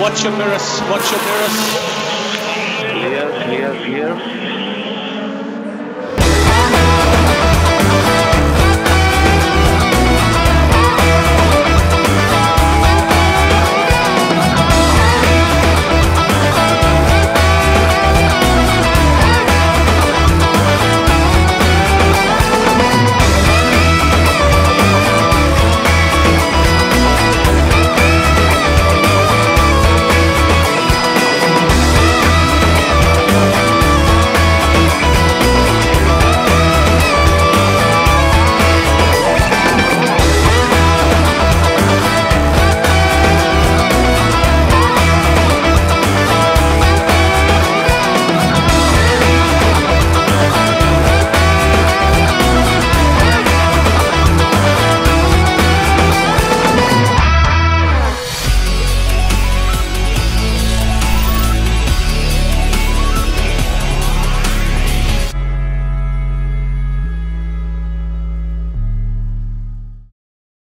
Watch your mirrors, watch your mirrors. Clear, clear, clear.